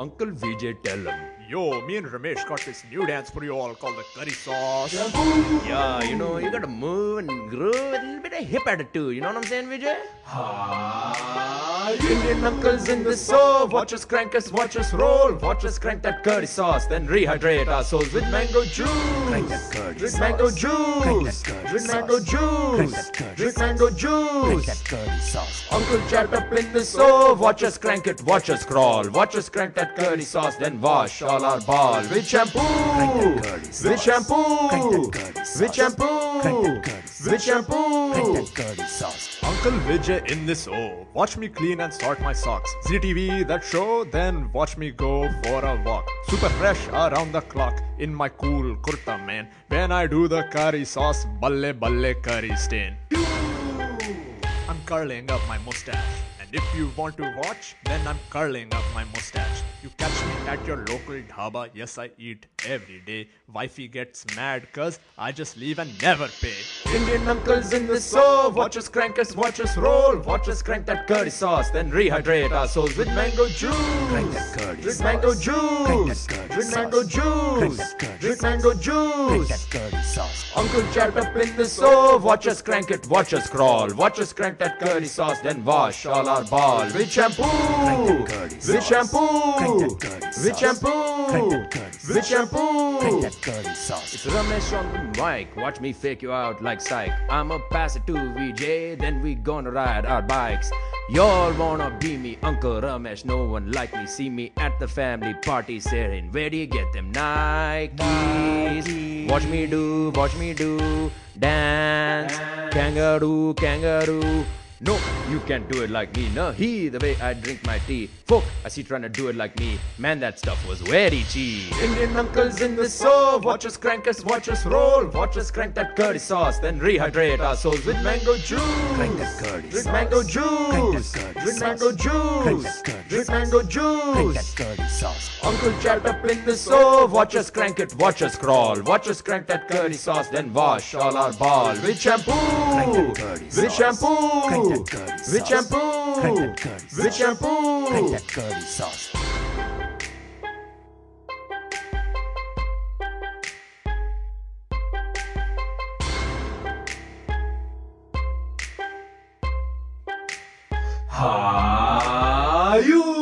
Uncle Vijay tell him. Yo, me and Ramesh got this new dance for you all called the curry sauce. Yeah, you know, you gotta move and groove with a little bit of hip attitude. You know what I'm saying, Vijay? Indian uncles in the stove. Watch us crank us, watch us roll. Watch us crank that curry sauce, then rehydrate our souls with mango juice. Crank that curry Drink mango juice. Drink mango juice. Drink mango juice. curry sauce. Uncle chat up in the stove. Watch us crank it, watch us crawl. Watch us crank that curry sauce, then wash all our baal with shampoo. With shampoo. With shampoo. With shampoo. Crank curdy sauce Uncle Vijay in this O. Watch me clean and sort my socks. Zee TV, that show, then watch me go for a walk. Super fresh around the clock in my cool kurta, man. When I do the curry sauce, balle balle curry stain. I'm curling up my mustache. And if you want to watch, then I'm curling up my mustache. You catch me at your local dhaba. Yes, I eat every day. Wifey gets mad cause I just leave and never pay. Indian uncles in the stove. Watch us crank us, watch us roll. Watch us crank that curry sauce, then rehydrate our souls with mango juice. Crank that curry Drink mango juice. Drink mango juice. Drink mango juice. that curry sauce. Uncle chat up in the stove. Watch us crank it, watch us crawl. Watch us crank that curry sauce, then wash all our baal with shampoo. With shampoo. With shampoo. With shampoo. It's Ramesh on the mic. Watch me fake you out like psych. I'ma pass it to Vijay, then we gonna ride our bikes. Y'all wanna be me, Uncle Ramesh. No one like me. See me at the family party saying, Where do you get them Nikes? Watch me do, watch me do. Dance, kangaroo, kangaroo. No, you can't do it like me. No, he, the way I drink my tea. Folk, I see trying to do it like me. Man, that stuff was very cheap. Indian uncles in the stove. Watch us crank us, watch us roll. Watch us crank that curry sauce, then rehydrate our souls with mango juice. Crank that curry Drink mango juice. Crank that curry Drink mango juice. Drink mango juice. Crank that curry sauce. Uncle chat up the stove. Watch us crank it, watch us crawl. Watch us crank that curry sauce, then wash all our baal with shampoo. With shampoo. With shampoo. With shampoo. curry sauce. Are you